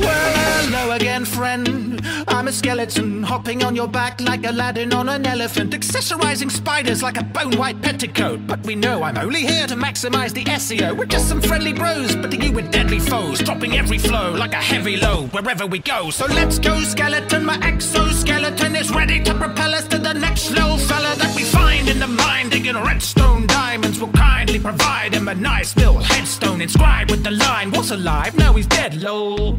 Well, hello again, friend. I'm a skeleton hopping on your back like Aladdin on an elephant, accessorizing spiders like a bone white petticoat. But we know I'm only here to maximize the SEO. We're just some friendly bros, but you with deadly foes, dropping every flow like a heavy load wherever we go. So let's go, skeleton. My exoskeleton is ready to propel us to the next little fella that we find in the mine, digging redstone diamonds. Will kindly provide him a nice little headstone inscribed with the line, "Was alive, now he's dead." Lol.